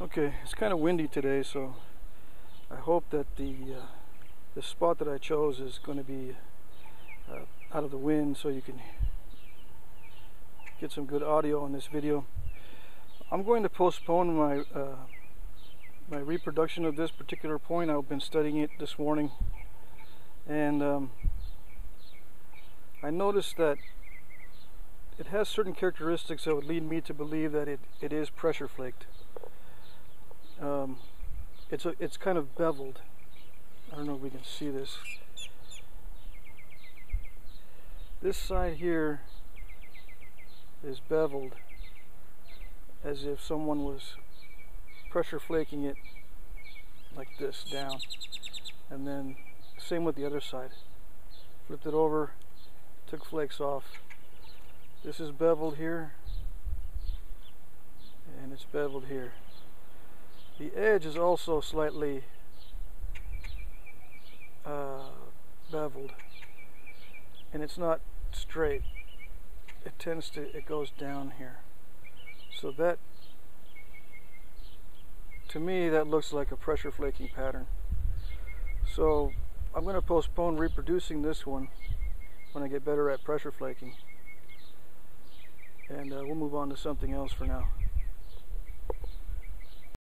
Okay, it's kind of windy today, so I hope that the uh, the spot that I chose is going to be uh, out of the wind so you can get some good audio on this video. I'm going to postpone my uh, my reproduction of this particular point. I've been studying it this morning and um, I noticed that it has certain characteristics that would lead me to believe that it, it is pressure flaked it's a, it's kind of beveled. I don't know if we can see this. This side here is beveled as if someone was pressure flaking it like this down and then same with the other side flipped it over took flakes off this is beveled here and it's beveled here the edge is also slightly uh, beveled and it's not straight. It tends to, it goes down here. So that, to me, that looks like a pressure flaking pattern. So I'm going to postpone reproducing this one when I get better at pressure flaking. And uh, we'll move on to something else for now.